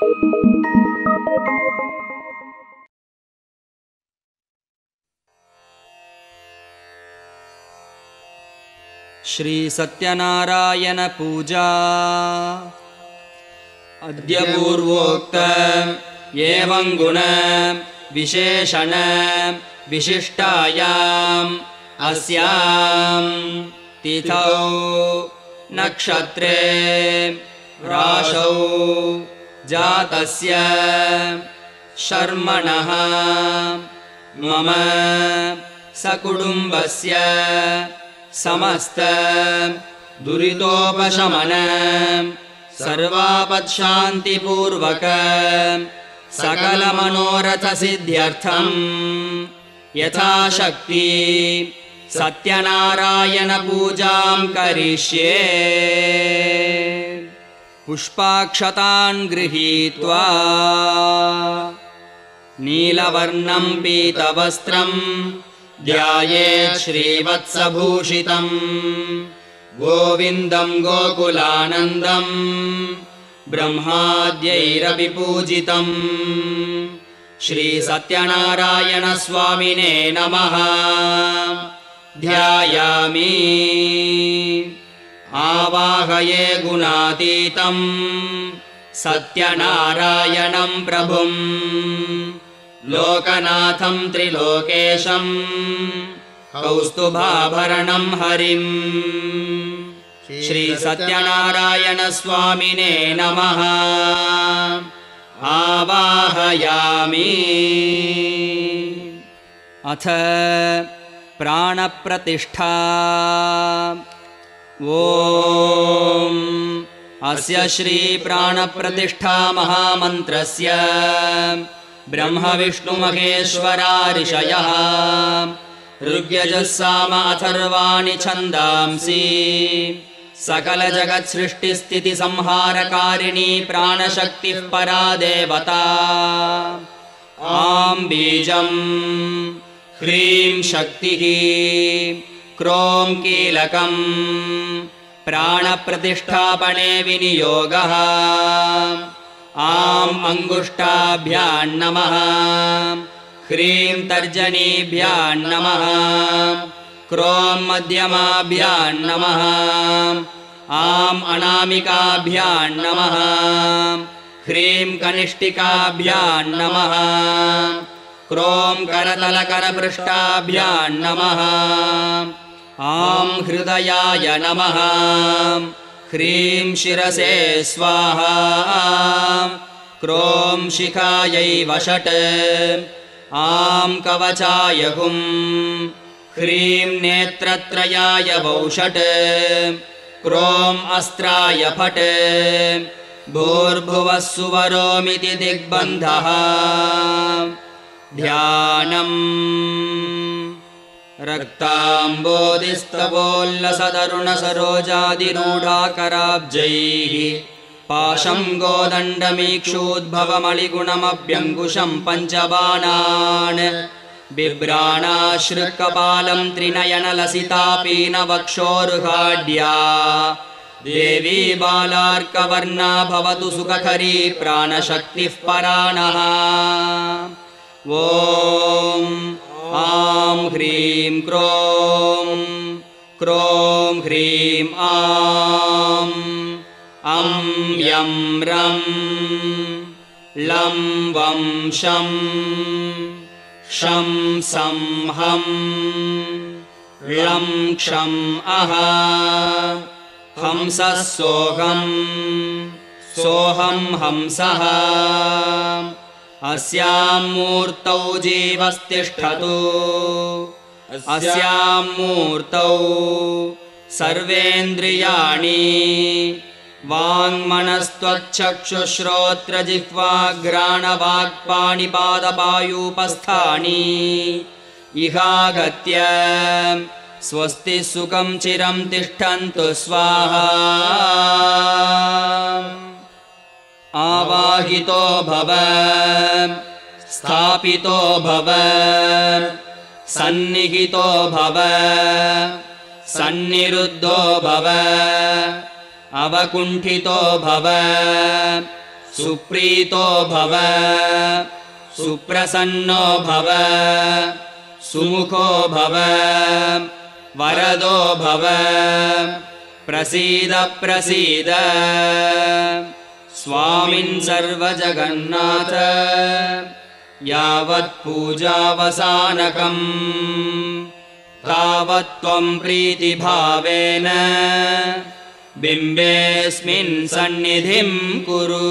श्रीसत्यनारायणपूजा अद्य पूर्वोक्त एवं गुण विशेषण विशिष्टायाम् अस्यां तिथौ नक्षत्रे राशौ जातस्य शर्मणः। मम सकुटुम्बस्य समस्त दुरितोपशमन। सर्वापत्शान्तिपूर्वक सकलमनोरथसिद्ध्यर्थम् यथाशक्ति सत्यनारायणपूजाम् करिष्ये पुष्पाक्षतान् गृहीत्वा नीलवर्णम् पीतवस्त्रम् ध्यायेत् श्रीवत्सभूषितम् गोविन्दम् गोकुलानन्दम् ब्रह्माद्यैरपि पूजितम् श्रीसत्यनारायणस्वामिने नमः ध्यायामि आवाहये गुणातीतम् सत्यनारायणम् प्रभुम् लोकनाथम् त्रिलोकेशम् कौस्तुभाभरणम् हरिम् श्रीसत्यनारायणस्वामिने नमः। आवाहयामि। अथ प्राणप्रतिष्ठा ॐ। अस्य श्रीप्राणप्रतिष्ठा महामन्त्रस्य ब्रह्मविष्णुमहेश्वरा ऋषयः ऋग्यजः साम अथर्वाणि छन्दांसि। सकलजगत्सृष्टिस्थितिसंहारकारिणी प्राणशक्तिः परा देवता आम् बीजम् ह्रीं शक्तिः क्रों कीलकम्। प्राणप्रतिष्ठापणे विनियोगः। आम् अङ्गुष्टाभ्यान्नमः ह्रीं तर्जनीभ्यान्नमः क्रों मध्यमाभ्यान्नमः आम् अनामिकाभ्यान्नमः ह्रीं कनिष्ठिकाभ्यान्नमः क्रों करतलकरपृष्ठाभ्यान्नमः आम् हृदयाय नमः। ह्रीं शिरसे स्वाहा। क्रों शिखायै वषट्। आम् कवचाय हुम् ह्रीं नेत्रत्रयाय वौषट्। क्रों अस्त्राय फट्। भूर्भुवः सुवरोमिति दिग्बन्धः। ध्यानम् रक्ताम्बोदिस्तवोल्लसदरुणसरोजादिरूढाकराब्जैः पाशम् गोदण्डमीक्षूद्भवमणिगुणमभ्यङ्कुशम् पञ्चबाणान् बिभ्राणाश्रुकपालम् त्रिनयनलसितापीनवक्षोरुहाढ्या देवी बालार्कवर्णा भवतु सुखकरी प्राणशक्तिः पराणः। ॐ आं ह्रीं क्रों क्रों ह्रीं अं यं रं लं वं शं शं सं हं लं क्षम् अह हंसः सोऽहम् सोऽहं हंसः अस्यां मूर्तौ जीवस्तिष्ठतु। अस्यां मूर्तौ सर्वेन्द्रियाणि। वाङ्मनस्त्वच्चक्षुश्रोत्रजिह्वाघ्राणवाक्पाणिपादपायूपस्थानि इहागत्य स्वस्ति सुखं चिरं तिष्ठन्तु स्वाहा आवाहितो भव स्थापितो भव सन्निहितो भव सन्निरुद्धो भव अवकुण्ठितो भव सुप्रीतो भव सुप्रसन्नो भव सुमुखो भव वरदो भव प्रसीद प्रसीद स्वामिन् सर्वजगन्नाथ। यावत्पूजावसानकम् तावत् त्वम् प्रीतिभावेन। बिम्बेऽस्मिन् सन्निधिम् कुरु